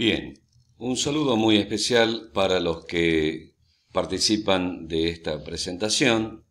Bien, un saludo muy especial para los que participan de esta presentación.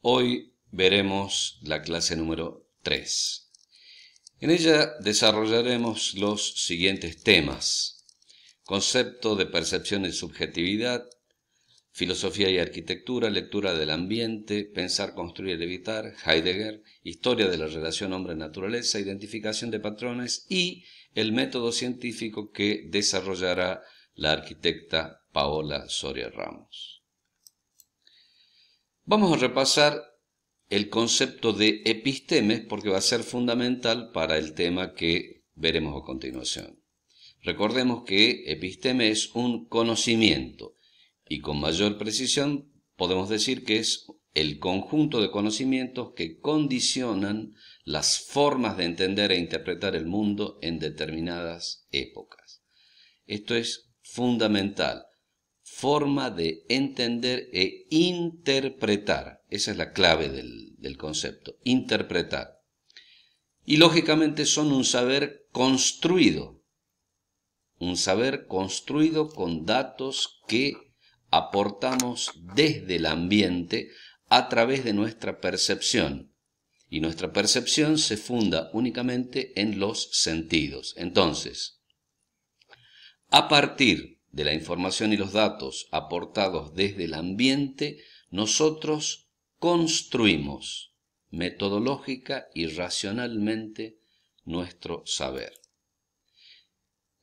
Hoy veremos la clase número 3. En ella desarrollaremos los siguientes temas. Concepto de percepción y subjetividad, filosofía y arquitectura, lectura del ambiente, pensar, construir evitar, Heidegger, historia de la relación hombre-naturaleza, identificación de patrones y el método científico que desarrollará la arquitecta Paola Soria Ramos. Vamos a repasar el concepto de epistemes porque va a ser fundamental para el tema que veremos a continuación. Recordemos que episteme es un conocimiento y con mayor precisión podemos decir que es el conjunto de conocimientos que condicionan las formas de entender e interpretar el mundo en determinadas épocas. Esto es fundamental. Forma de entender e interpretar. Esa es la clave del, del concepto. Interpretar. Y lógicamente son un saber construido. Un saber construido con datos que aportamos desde el ambiente a través de nuestra percepción. Y nuestra percepción se funda únicamente en los sentidos. Entonces, a partir de la información y los datos aportados desde el ambiente, nosotros construimos metodológica y racionalmente nuestro saber.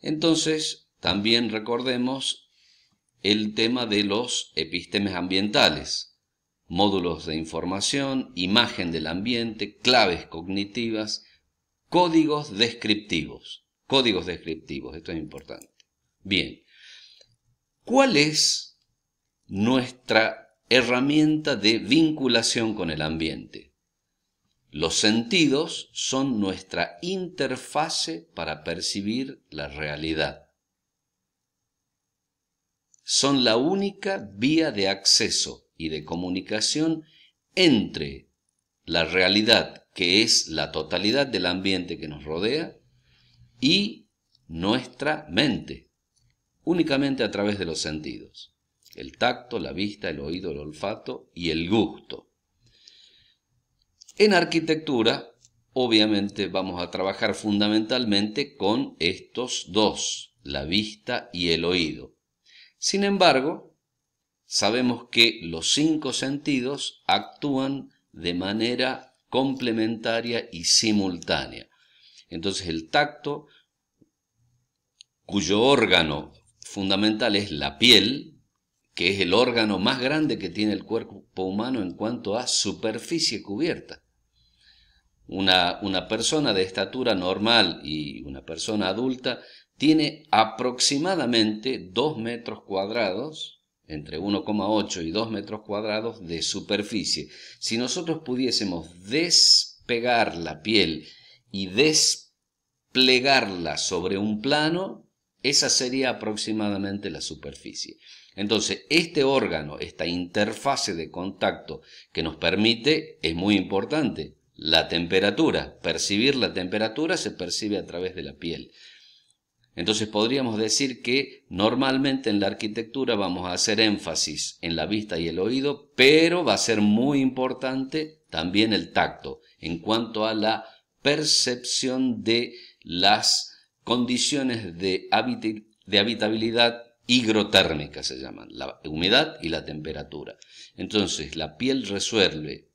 Entonces, también recordemos el tema de los epistemes ambientales, módulos de información, imagen del ambiente, claves cognitivas, códigos descriptivos. Códigos descriptivos, esto es importante. Bien, ¿cuál es nuestra herramienta de vinculación con el ambiente? Los sentidos son nuestra interfase para percibir la realidad. Son la única vía de acceso y de comunicación entre la realidad, que es la totalidad del ambiente que nos rodea, y nuestra mente, únicamente a través de los sentidos, el tacto, la vista, el oído, el olfato y el gusto. En arquitectura, obviamente vamos a trabajar fundamentalmente con estos dos, la vista y el oído. Sin embargo, sabemos que los cinco sentidos actúan de manera complementaria y simultánea. Entonces el tacto, cuyo órgano fundamental es la piel, que es el órgano más grande que tiene el cuerpo humano en cuanto a superficie cubierta. Una, una persona de estatura normal y una persona adulta tiene aproximadamente 2 metros cuadrados entre 1,8 y 2 metros cuadrados de superficie. Si nosotros pudiésemos despegar la piel y desplegarla sobre un plano, esa sería aproximadamente la superficie. Entonces, este órgano, esta interfase de contacto que nos permite, es muy importante. La temperatura, percibir la temperatura se percibe a través de la piel. Entonces podríamos decir que normalmente en la arquitectura vamos a hacer énfasis en la vista y el oído, pero va a ser muy importante también el tacto en cuanto a la percepción de las condiciones de, habitabilidad higrotérmica, se llaman, la humedad y la temperatura. Entonces la piel resuelve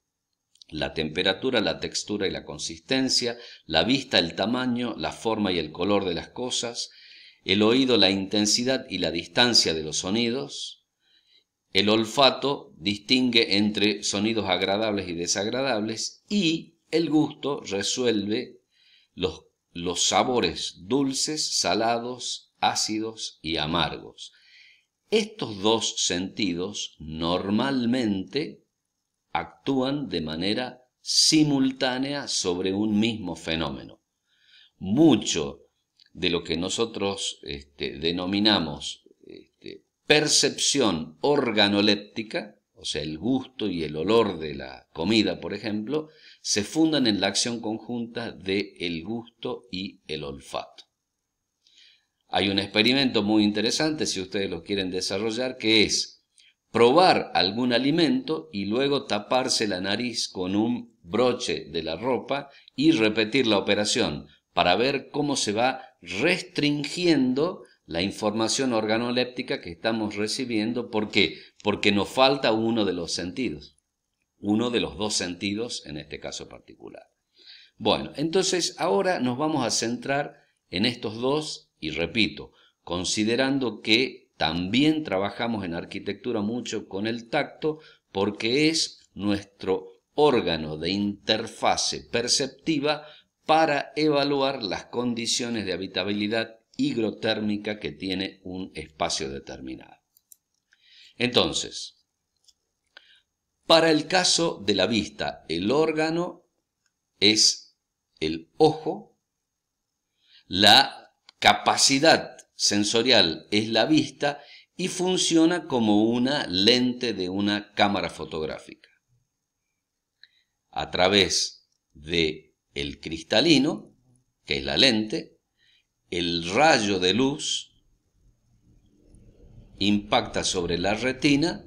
la temperatura, la textura y la consistencia, la vista, el tamaño, la forma y el color de las cosas, el oído, la intensidad y la distancia de los sonidos, el olfato distingue entre sonidos agradables y desagradables y el gusto resuelve los, los sabores dulces, salados, ácidos y amargos. Estos dos sentidos normalmente actúan de manera simultánea sobre un mismo fenómeno. Mucho de lo que nosotros este, denominamos este, percepción organoléptica, o sea, el gusto y el olor de la comida, por ejemplo, se fundan en la acción conjunta de el gusto y el olfato. hay un experimento muy interesante, si ustedes lo quieren desarrollar, que es probar algún alimento y luego taparse la nariz con un broche de la ropa y repetir la operación para ver cómo se va restringiendo la información organoléptica que estamos recibiendo. ¿Por qué? Porque nos falta uno de los sentidos, uno de los dos sentidos en este caso particular. Bueno, entonces ahora nos vamos a centrar en estos dos y repito, considerando que también trabajamos en arquitectura mucho con el tacto porque es nuestro órgano de interfase perceptiva para evaluar las condiciones de habitabilidad higrotérmica que tiene un espacio determinado. Entonces, para el caso de la vista, el órgano es el ojo, la capacidad sensorial es la vista y funciona como una lente de una cámara fotográfica. A través de el cristalino, que es la lente, el rayo de luz impacta sobre la retina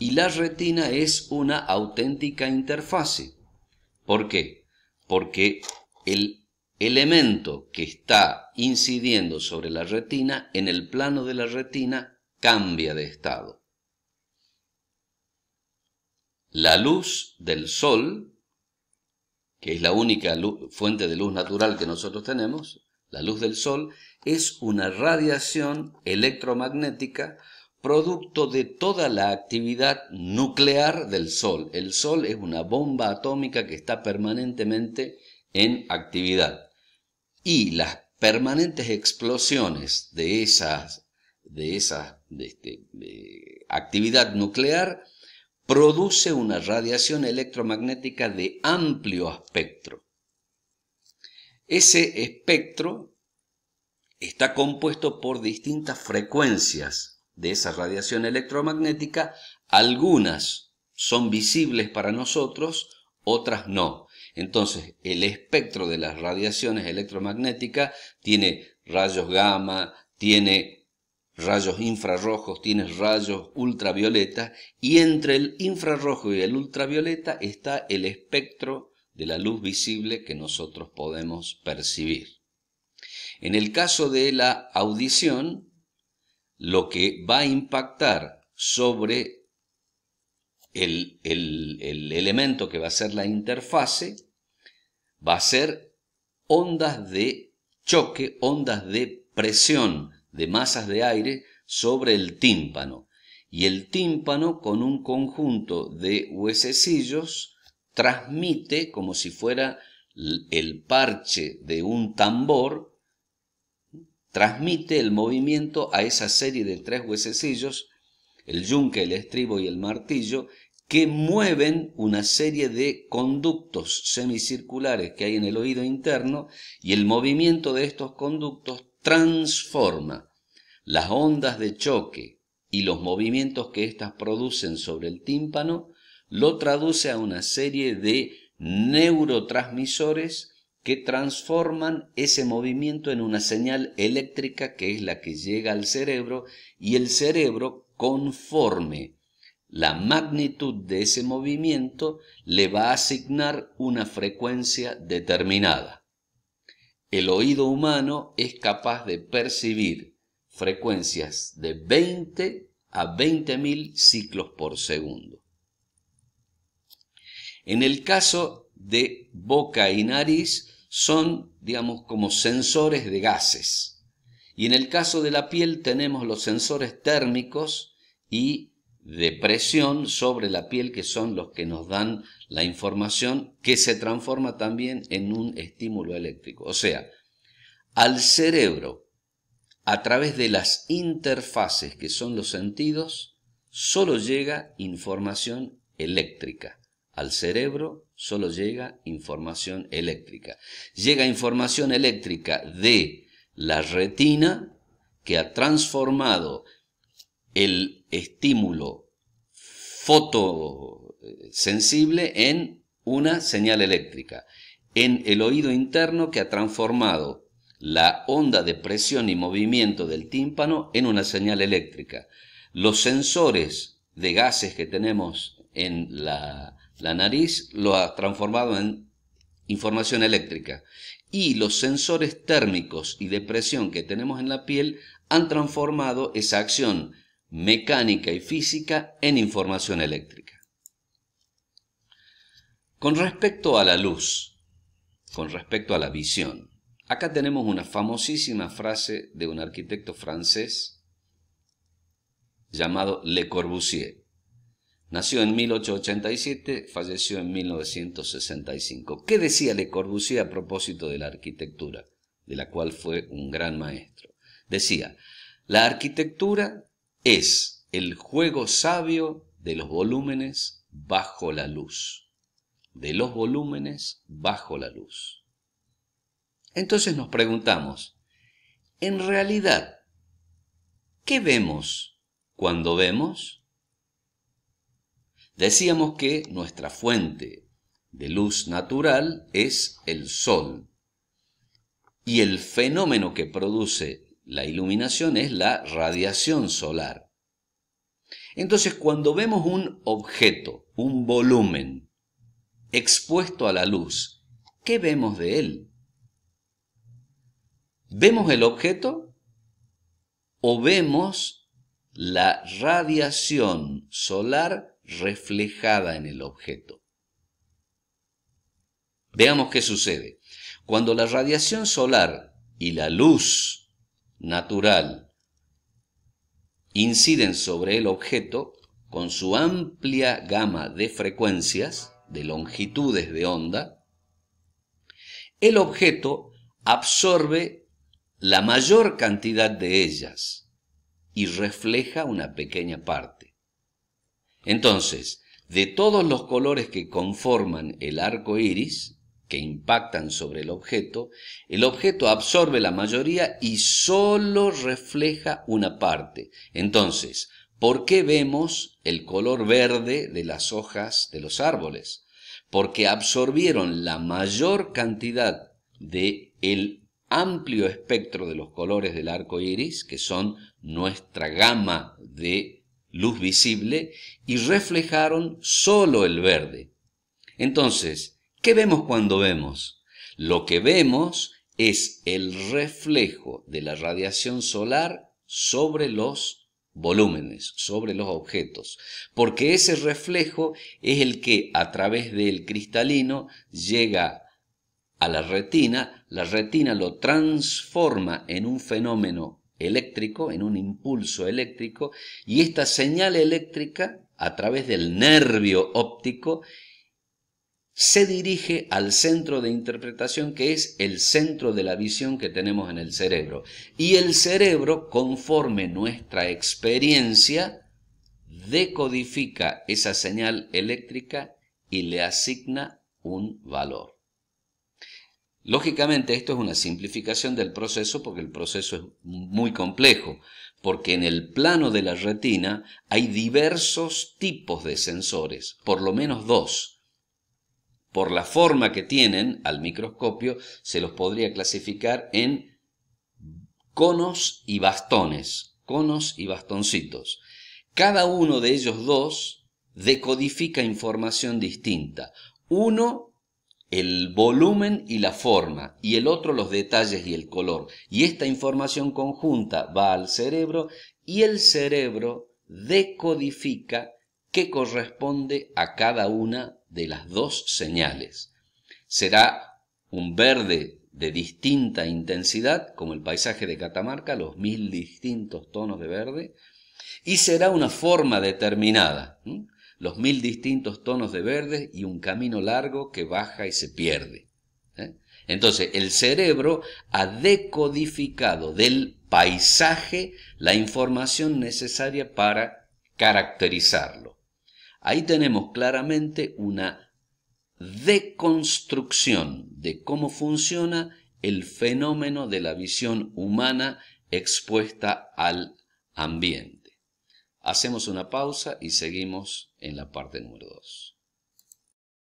y la retina es una auténtica interfase. ¿Por qué? Porque el elemento que está incidiendo sobre la retina en el plano de la retina cambia de estado. La luz del sol, que es la única fuente de luz natural que nosotros tenemos, la luz del sol es una radiación electromagnética producto de toda la actividad nuclear del sol. El sol es una bomba atómica que está permanentemente en actividad. Y las permanentes explosiones de de esa este, actividad nuclear produce una radiación electromagnética de amplio espectro. Ese espectro está compuesto por distintas frecuencias de esa radiación electromagnética, algunas son visibles para nosotros, otras no. Entonces, el espectro de las radiaciones electromagnéticas tiene rayos gamma, tiene rayos infrarrojos, tiene rayos ultravioleta, y entre el infrarrojo y el ultravioleta está el espectro de la luz visible que nosotros podemos percibir. En el caso de la audición, lo que va a impactar sobre el, elemento que va a ser la interfase va a ser ondas de choque, ondas de presión de masas de aire sobre el tímpano. Y el tímpano con un conjunto de huesecillos transmite como si fuera el parche de un tambor, transmite el movimiento a esa serie de tres huesecillos, el yunque, el estribo y el martillo, que mueven una serie de conductos semicirculares que hay en el oído interno y el movimiento de estos conductos transforma las ondas de choque y los movimientos que éstas producen sobre el tímpano lo traduce a una serie de neurotransmisores que transforman ese movimiento en una señal eléctrica que es la que llega al cerebro y el cerebro conforme la magnitud de ese movimiento le va a asignar una frecuencia determinada. El oído humano es capaz de percibir frecuencias de 20 a 20.000 ciclos por segundo. En el caso de boca y nariz son, digamos, como sensores de gases. Y en el caso de la piel tenemos los sensores térmicos y de presión sobre la piel que son los que nos dan la información que se transforma también en un estímulo eléctrico. O sea, al cerebro, a través de las interfaces que son los sentidos, solo llega información eléctrica. Al cerebro solo llega información eléctrica. Llega información eléctrica de la retina que ha transformado el estímulo fotosensible en una señal eléctrica. En el oído interno que ha transformado la onda de presión y movimiento del tímpano en una señal eléctrica. Los sensores de gases que tenemos en la, la nariz lo ha transformado en información eléctrica. Y los sensores térmicos y de presión que tenemos en la piel han transformado esa acción mecánica y física en información eléctrica. Con respecto a la luz, con respecto a la visión, acá tenemos una famosísima frase de un arquitecto francés llamado Le Corbusier. Nació en 1887, falleció en 1965. ¿Qué decía Le Corbusier a propósito de la arquitectura, de la cual fue un gran maestro? Decía, la arquitectura es el juego sabio de los volúmenes bajo la luz. De los volúmenes bajo la luz. Entonces nos preguntamos, en realidad, ¿qué vemos cuando vemos? Decíamos que nuestra fuente de luz natural es el sol y el fenómeno que produce la iluminación es la radiación solar. Entonces cuando vemos un objeto, un volumen expuesto a la luz, ¿qué vemos de él? ¿Vemos el objeto o vemos la radiación solar reflejada en el objeto. Veamos qué sucede. Cuando la radiación solar y la luz natural inciden sobre el objeto con su amplia gama de frecuencias, de longitudes de onda, el objeto absorbe la mayor cantidad de ellas y refleja una pequeña parte. Entonces, de todos los colores que conforman el arco iris, que impactan sobre el objeto, el objeto absorbe la mayoría y solo refleja una parte. Entonces, ¿por qué vemos el color verde de las hojas de los árboles? Porque absorbieron la mayor cantidad de el amplio espectro de los colores del arco iris, que son nuestra gama de luz visible, y reflejaron solo el verde. Entonces, ¿qué vemos cuando vemos? Lo que vemos es el reflejo de la radiación solar sobre los volúmenes, sobre los objetos, porque ese reflejo es el que a través del cristalino llega a la retina, la retina lo transforma en un fenómeno eléctrico, en un impulso eléctrico, y esta señal eléctrica, a través del nervio óptico, se dirige al centro de interpretación que es el centro de la visión que tenemos en el cerebro. Y el cerebro, conforme nuestra experiencia, decodifica esa señal eléctrica y le asigna un valor. Lógicamente esto es una simplificación del proceso porque el proceso es muy complejo, porque en el plano de la retina hay diversos tipos de sensores, por lo menos dos. Por la forma que tienen al microscopio se los podría clasificar en conos y bastones, conos y bastoncitos. Cada uno de ellos dos decodifica información distinta. Uno el volumen y la forma, y el otro los detalles y el color. Y esta información conjunta va al cerebro y el cerebro decodifica qué corresponde a cada una de las dos señales. Será un verde de distinta intensidad, como el paisaje de Catamarca, los mil distintos tonos de verde, y será una forma determinada los mil distintos tonos de verde y un camino largo que baja y se pierde. ¿eh? Entonces, el cerebro ha decodificado del paisaje la información necesaria para caracterizarlo. Ahí tenemos claramente una deconstrucción de cómo funciona el fenómeno de la visión humana expuesta al ambiente. Hacemos una pausa y seguimos en la parte número 2.